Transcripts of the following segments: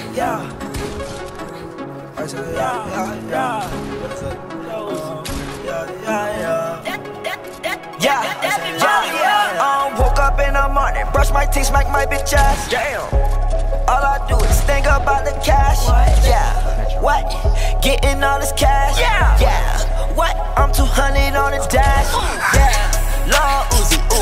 yeah, yeah. I said, yeah, yeah, yeah. Yeah, yeah, yeah. Yeah, yeah, yeah. Um, woke up in the morning, brush my teeth, smack my bitch ass. Damn. All I do is think about the cash. Yeah. What? Getting all this cash. Yeah. Yeah. What? I'm 200 on the dash. Yeah. Long Uzi. Ooh.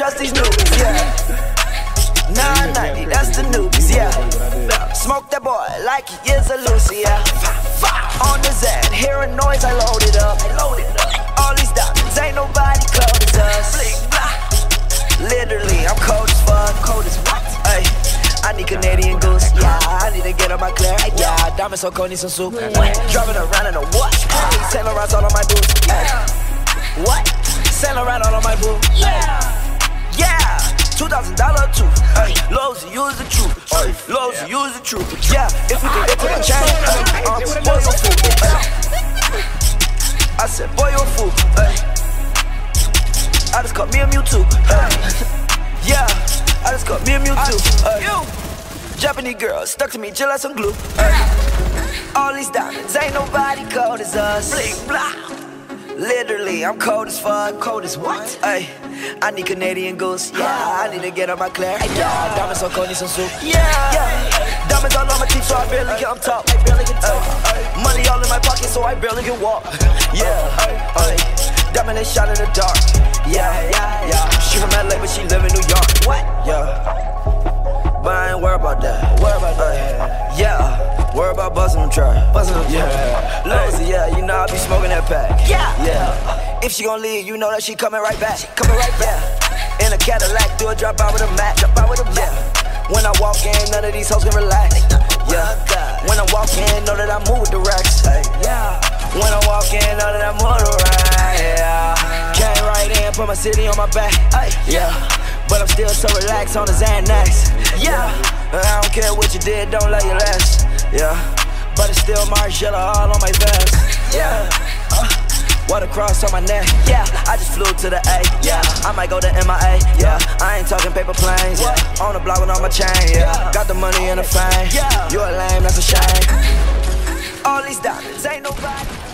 Trust these noobs, Yeah. 990, that's the newbies, yeah. Smoke that boy like he is a Lucy, yeah. On the Zen, hearing noise, I load it up. All these diamonds, ain't nobody cold as us. Literally, I'm cold as fuck. Cold as what? Ay, I need Canadian goose, yeah. I need to get on my clear, yeah. Diamonds so cold, need some soup. Driving around in a what? Saint Laurent's all on my boots, yeah. What? Saint Laurent all on my boots, yeah. Yeah. Two thousand dollar too. Hey, Lowe's, use the truth. Hey, Lowe's, use the truth. Yeah, if we can get to the chain, uh, boy, you a fool. Ay. I said, boy, you a fool. Ay. I just caught me a Mewtwo. Ay. Yeah, I just caught me a Mewtwo. Ay. Japanese girl stuck to me just like some glue. Ay. All these diamonds, ain't nobody cold as us. Bling, blah. Literally, I'm cold as fuck. Cold as what? Ay, I need Canadian goose. Yeah, I need to get on my clear. Yeah, diamonds so cold, some soup. Yeah, yeah. Diamonds all on my teeth, so I barely get on top. I barely get top. Money all in my pocket, so I barely can walk. Yeah, ay. Diamond they shot in the dark. Yeah, yeah, yeah. She from LA, but she live in New York. What? Yeah. Yeah. About busting them try. Busting them yeah. Lousy, yeah. You know I be smoking that pack. Yeah. Yeah. If she gon' leave, you know that she coming right back. She coming right back. In a Cadillac, do a drop out with a Mac. Drop out with a Mac. When I walk in, none of these hoes can relax. Yeah. When I walk in, know that I move with the racks. Yeah. When I walk in, know that I move the racks. Yeah. Came right in, put my city on my back. Yeah. But I'm still so relaxed on the Xanax. Yeah. I don't care what you did, don't let you last. Yeah. But it's still Margiela all on my vest. Yeah. Uh, Water cross on my neck, yeah. I just flew to the A, yeah. I might go to MIA, yeah. I ain't talking paper planes, yeah. On the block with all my chain, yeah. Got the money and the fame, yeah. You a lame, that's a shame. All these diamonds, ain't nobody.